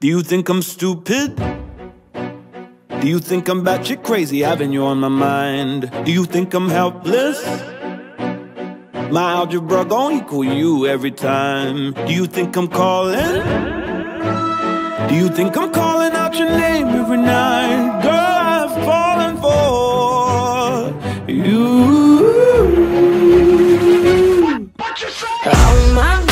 Do you think I'm stupid? Do you think I'm batshit crazy having you on my mind? Do you think I'm helpless? My algebra gon' equal you every time. Do you think I'm calling? Do you think I'm calling out your name every night? Girl, I've fallen for you. Oh my